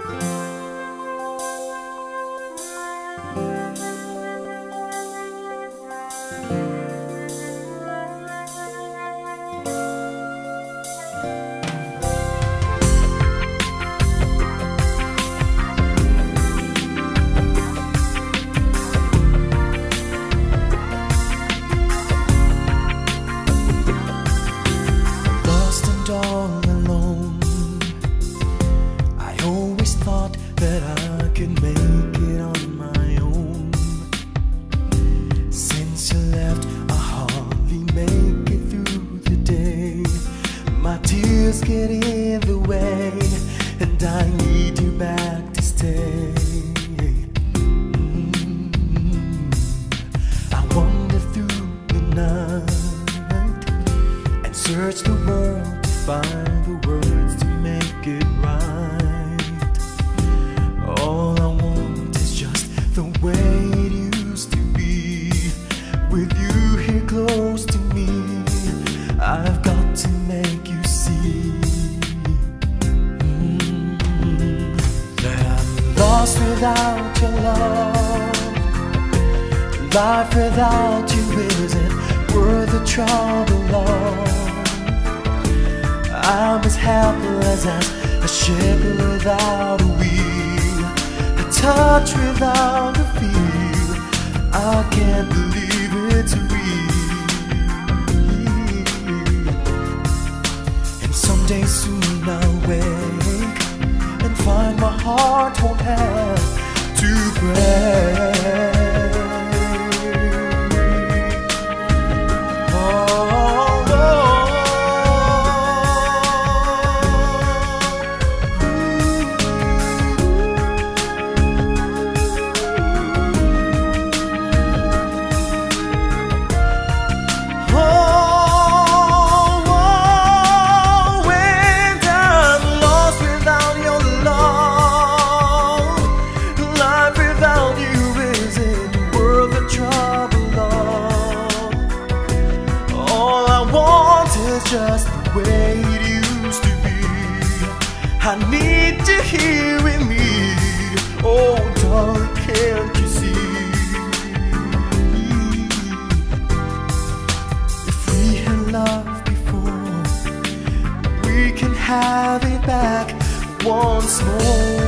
lost that I could make it on my own. Since you left, I hardly make it through the day. My tears get in the way, and I need you back to stay. Mm. I wander through the night and search the world to find the words it used to be. With you here close to me, I've got to make you see that I'm lost without your love. Life without you isn't worth the trouble, love. I'm as helpless as a ship without a wheel, a touch without a feel. Can't believe it's real. And someday soon I need you here with me. Oh, darling, can't you see? If we had loved before, we can have it back once more.